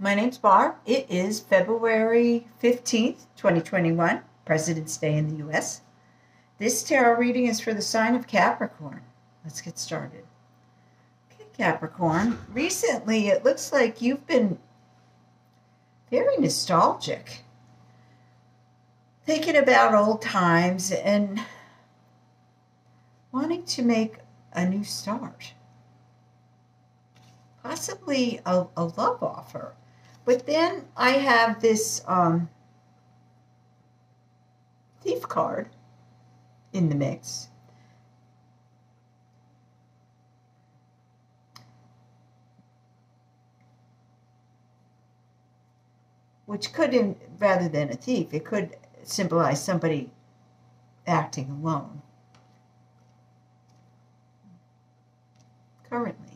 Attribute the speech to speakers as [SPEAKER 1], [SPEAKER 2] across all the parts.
[SPEAKER 1] My name's Barb. It is February 15th, 2021, President's Day in the U.S. This tarot reading is for the sign of Capricorn. Let's get started. Okay, Capricorn, recently it looks like you've been very nostalgic, thinking about old times and wanting to make a new start possibly a, a love offer. But then I have this um, thief card in the mix. Which could, in, rather than a thief, it could symbolize somebody acting alone. Currently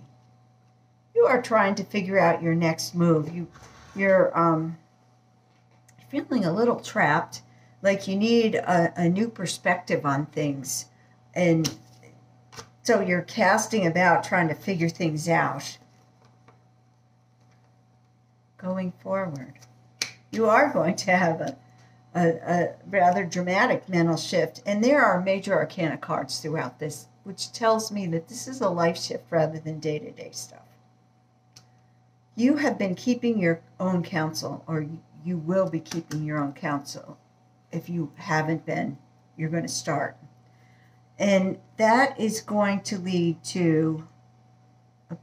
[SPEAKER 1] you are trying to figure out your next move. You, you're um, feeling a little trapped, like you need a, a new perspective on things. And so you're casting about trying to figure things out going forward. You are going to have a, a, a, rather dramatic mental shift. And there are major arcana cards throughout this, which tells me that this is a life shift rather than day to day stuff you have been keeping your own counsel, or you will be keeping your own counsel. If you haven't been, you're going to start. And that is going to lead to a,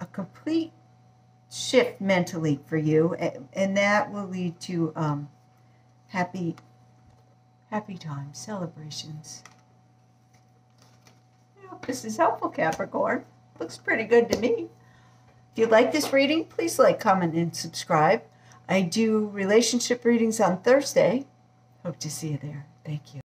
[SPEAKER 1] a complete shift mentally for you, and that will lead to um, happy, happy times, celebrations. I hope this is helpful, Capricorn. Looks pretty good to me. If you like this reading, please like, comment, and subscribe. I do relationship readings on Thursday. Hope to see you there. Thank you.